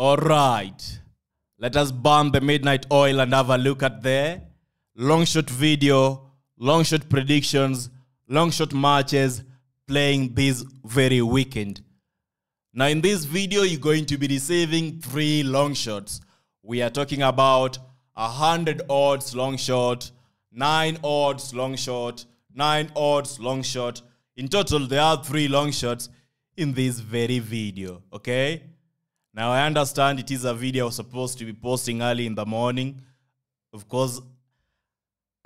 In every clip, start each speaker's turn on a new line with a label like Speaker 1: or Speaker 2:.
Speaker 1: All right. Let us burn the midnight oil and have a look at the long shot video, long shot predictions, long shot matches playing this very weekend. Now, in this video, you're going to be receiving three long shots. We are talking about a hundred odds long shot, nine odds long shot, nine odds long shot. In total, there are three long shots in this very video. Okay. Now, I understand it is a video I was supposed to be posting early in the morning. Of course,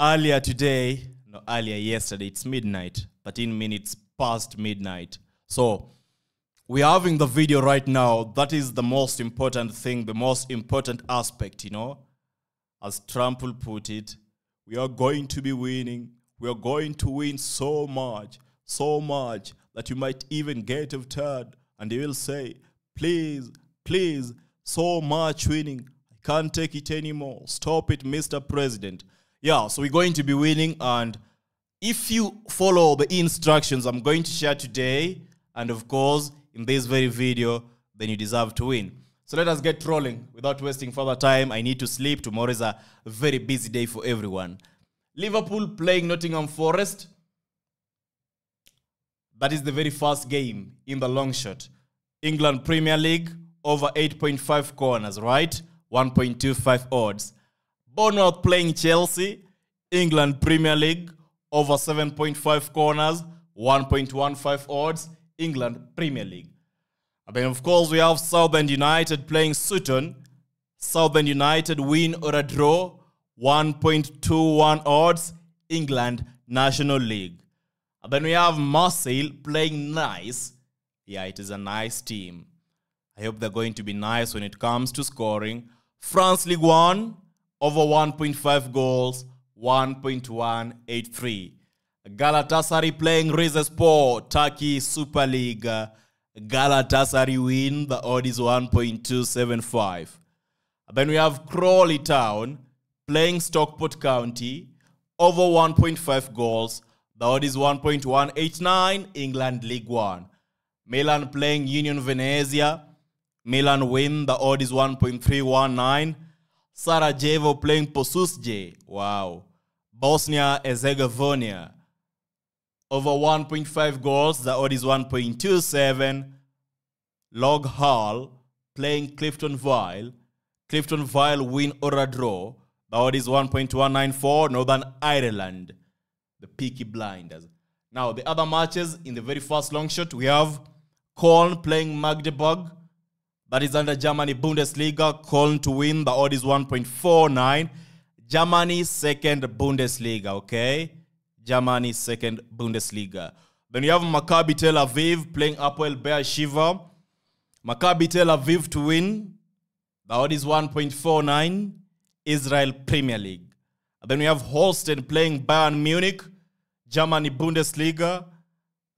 Speaker 1: earlier today, no, earlier yesterday, it's midnight, 13 minutes past midnight. So, we are having the video right now. That is the most important thing, the most important aspect, you know. As Trump will put it, we are going to be winning. We are going to win so much, so much that you might even get of third. And they will say, please, please, so much winning. I can't take it anymore. Stop it, Mr. President. Yeah, so we're going to be winning. And if you follow the instructions I'm going to share today, and of course, in this very video, then you deserve to win. So let us get rolling without wasting further time. I need to sleep. Tomorrow is a very busy day for everyone. Liverpool playing Nottingham Forest. That is the very first game in the long shot. England Premier League over 8.5 corners, right? 1.25 odds. Bournemouth playing Chelsea. England Premier League over 7.5 corners, 1.15 odds. England Premier League. And then, of course, we have Southend United playing Sutton. Southend United win or a draw, 1.21 odds. England National League. And then we have Marseille playing Nice. Yeah, it is a nice team. I hope they're going to be nice when it comes to scoring. France League 1 over 1.5 goals, 1.183. Galatasaray playing Rizespor, Turkey Super League. Galatasaray win, the odd is 1.275. Then we have Crawley Town playing Stockport County, over 1.5 goals, the odd is 1.189, England League One. Milan playing Union Venezia, Milan win, the odd is 1.319. Sarajevo playing Posusje, wow. Bosnia Herzegovina, over 1.5 goals. The odd is 1.27. Loughgall playing Cliftonville. Clifton win or a draw. The odd is 1.194. Northern Ireland, the Peaky Blinders. Now, the other matches in the very first long shot, we have Köln playing Magdeburg. That is under Germany Bundesliga. Köln to win. The odd is 1.49. Germany second Bundesliga, okay? Germany second Bundesliga. Then you have Maccabi Tel Aviv playing Apoel Beersheva. Maccabi Tel Aviv to win. The odd is 1.49. Israel Premier League. Then we have Holstein playing Bayern Munich. Germany Bundesliga.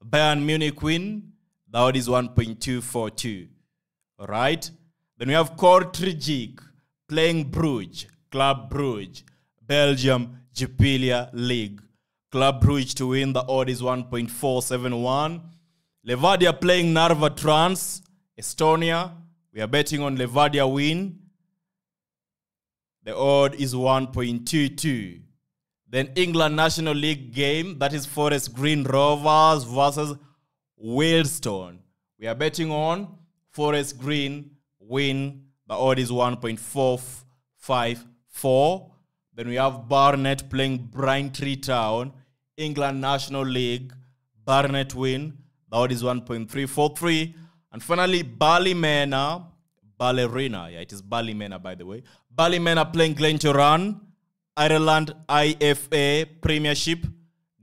Speaker 1: Bayern Munich win. The odd is 1.242. Right. Then we have Kortrijk playing Bruges. Club Bruges, Belgium Jupiler League. Club Bruges to win. The odd is 1.471. Levadia playing Narva Trans, Estonia. We are betting on Levadia win. The odd is 1.22. Then England National League game, that is Forest Green Rovers versus Wealdstone. We are betting on Forest Green win. The odd is 1.454. Then we have Barnet playing Braintree Town. England National League, Barnet win. The odd is 1.343. And finally, Ballymena, Ballerina. Yeah, it is Ballymena, by the way. Ballymena playing Glentoran, Ireland IFA Premiership.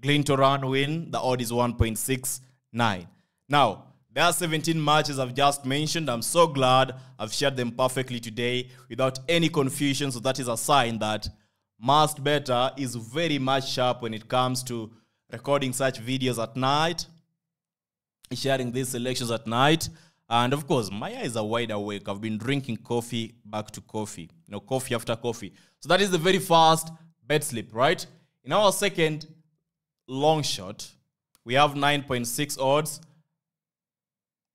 Speaker 1: Glentoran win. The odd is 1.69. Now, there are 17 matches I've just mentioned. I'm so glad I've shared them perfectly today without any confusion. So that is a sign that Masked Bettor is very much sharp when it comes to recording such videos at night, sharing these selections at night. And of course, my eyes are wide awake. I've been drinking coffee back to coffee, you know, coffee after coffee. So that is the very fast bet slip, right? In our second long shot, we have 9.6 odds,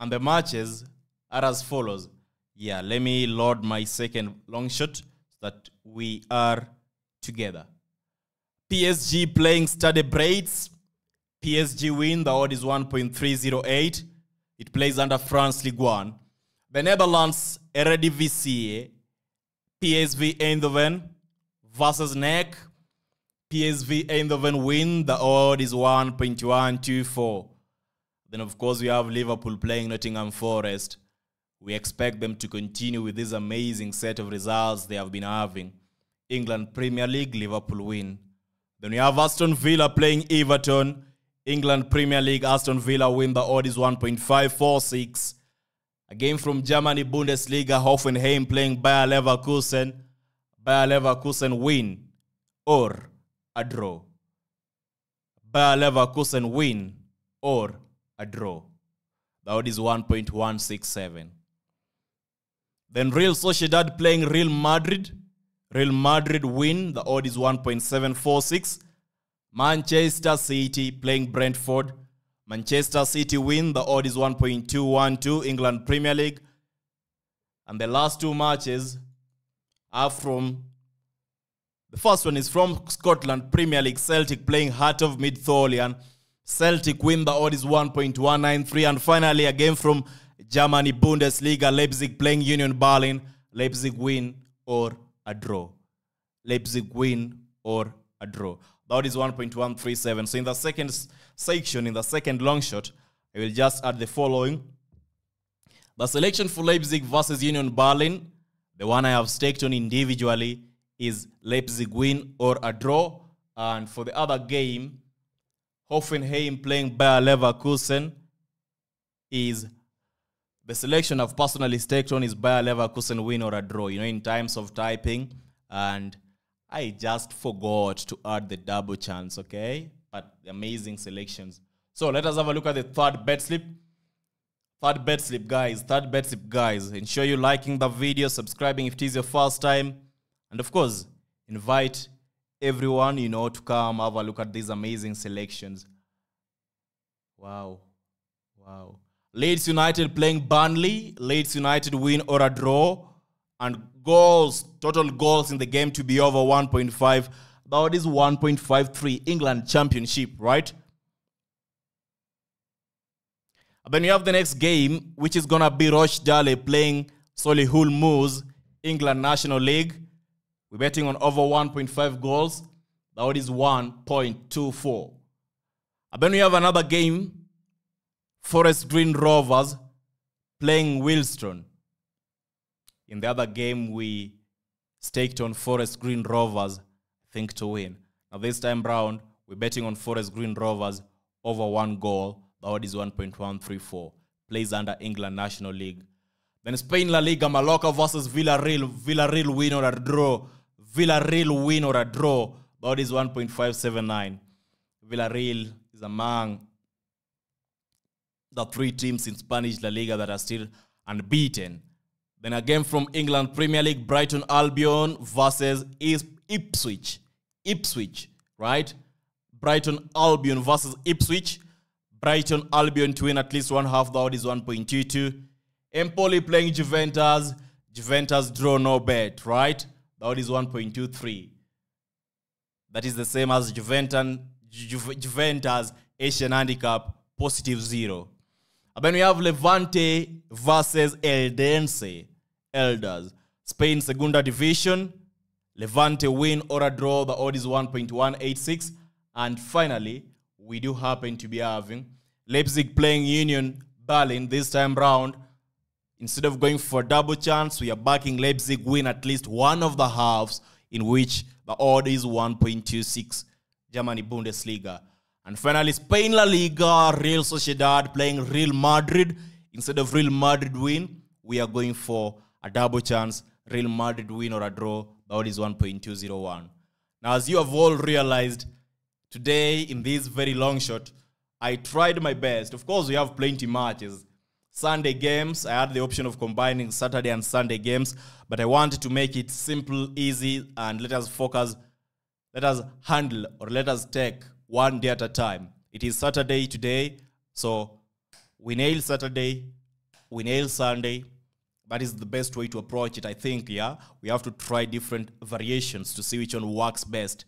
Speaker 1: and the matches are as follows Yeah, let me load my second long shot so that we are together. PSG playing Stade Braids. PSG win. The odd is 1.308. It plays under France League One. The Netherlands Eredivisie. PSV Eindhoven versus NEC. PSV Eindhoven win. The odd is 1.124. Then, of course, we have Liverpool playing Nottingham Forest. We expect them to continue with this amazing set of results they have been having. England Premier League, Liverpool win. Then we have Aston Villa playing Everton. England Premier League, Aston Villa win. The odd is 1.546. A game from Germany Bundesliga, Hoffenheim playing Bayer Leverkusen. Bayer Leverkusen win or a draw. Bayer Leverkusen win or a draw. The odd is 1.167. Then Real Sociedad playing Real Madrid. Real Madrid win. The odd is 1.746. Manchester City playing Brentford. Manchester City win. The odd is 1.212. England Premier League. And the last two matches are from. The first one is from Scotland Premier League. Celtic playing Heart of Midlothian. Celtic win. The odd is 1.193. And finally, again from Germany Bundesliga. Leipzig playing Union Berlin. Leipzig win or a draw. Leipzig win or a draw. That is 1.137. So in the second section, in the second long shot, I will just add the following. The selection for Leipzig versus Union Berlin, the one I have staked on individually, is Leipzig win or a draw. And for the other game, Hoffenheim playing Bayer Leverkusen is the selection I've personally staked on is Bayer Leverkusen win or a draw. You know, in times of typing, and I just forgot to add the double chance. Okay, but amazing selections. So let us have a look at the third bet slip. Third bet slip, guys. Third bet slip, guys. Ensure you liking the video, subscribing if it is your first time, and of course, invite everyone you know to come have a look at these amazing selections. Wow, wow. Leeds United playing Burnley. Leeds United win or a draw. And goals, total goals in the game to be over 1.5. That is 1.53 England Championship, right? Then you have the next game, which is gonna be Rochdale playing Solihull Moors, England National League. We're betting on over 1.5 goals. That is 1.24. And then we have another game, Forest Green Rovers playing Wealdstone. In the other game, we staked on Forest Green Rovers, I think, to win. Now, this time round, we're betting on Forest Green Rovers over one goal. The odd is 1.134. Plays under England National League. Then Spain La Liga, Mallorca versus Villarreal. Villarreal win or a draw. Villarreal win or a draw. Odd is 1.579. Villarreal is among the three teams in Spanish La Liga that are still unbeaten. Then again from England Premier League, Brighton Albion versus Ipswich. Ipswich, right? Brighton Albion versus Ipswich. Brighton Albion to win at least one half. The odd is 1.22. Empoli playing Juventus. Juventus draw no bet, right? The odd is 1.23. That is the same as Juventus, Ju- Juventus Asian handicap positive zero. And then we have Levante versus Eldense. Elders. Spain Segunda Division. Levante win or a draw. The odd is 1.186. And finally, we do happen to be having Leipzig playing Union Berlin this time round. Instead of going for a double chance, we are backing Leipzig win at least one of the halves, in which the odd is 1.26. Germany Bundesliga. And finally, Spain La Liga, Real Sociedad playing Real Madrid. Instead of Real Madrid win, we are going for a double chance, Real Madrid win or a draw. The odd is 1.201. Now, as you have all realized, today in this very long shot, I tried my best. Of course, we have plenty matches. Sunday games, I had the option of combining Saturday and Sunday games, but I wanted to make it simple, easy, and let us focus, let us handle, or let us take one day at a time. It is Saturday today, so we nail Saturday, we nail Sunday, that is the best way to approach it. I think, yeah, we have to try different variations to see which one works best.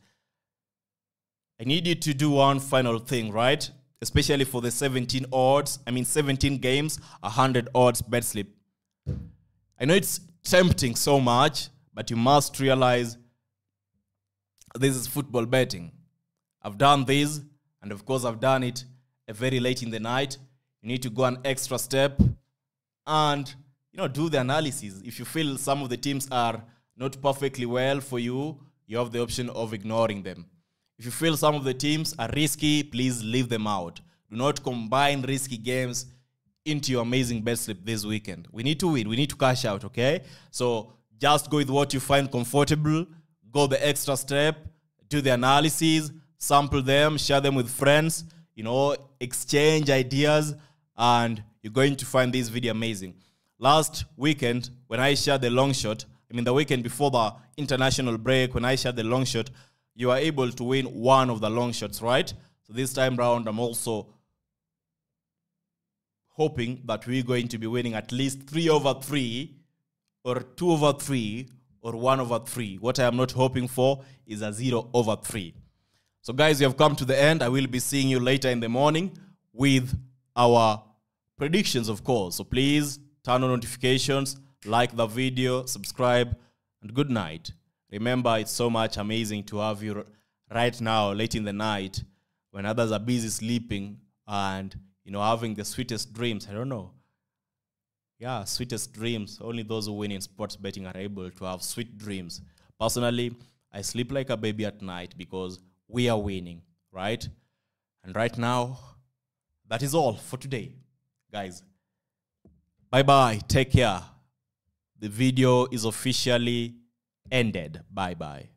Speaker 1: I need you to do one final thing, right? Especially for the 17 odds, I mean 17 games, 100 odds bet slip. I know it's tempting so much, but you must realize this is football betting. I've done this, and of course, I've done it very late in the night. You need to go an extra step and you know do the analysis. If you feel some of the teams are not perfectly well for you, you have the option of ignoring them. If you feel some of the teams are risky, please leave them out. Do not combine risky games into your amazing bet slip this weekend. We need to win. We need to cash out, okay? So just go with what you find comfortable. Go the extra step. Do the analysis. Sample them. Share them with friends. You know, exchange ideas. And you're going to find this video amazing. Last weekend, when I shared the long shot, I mean, the weekend before the international break, when I shared the long shot, you are able to win one of the long shots, right? So this time round, I'm also hoping that we're going to be winning at least three over three, or two over three, or one over three. What I am not hoping for is a zero over three. So, guys, you have come to the end. I will be seeing you later in the morning with our predictions, of course. So, please turn on notifications, like the video, subscribe, and good night. Remember, it's so much amazing to have you right now, late in the night, when others are busy sleeping and you know having the sweetest dreams. I don't know. Yeah, sweetest dreams. Only those who win in sports betting are able to have sweet dreams. Personally, I sleep like a baby at night because we are winning, right? And right now, that is all for today, guys. Bye bye. Take care. The video is officially ended. Bye bye.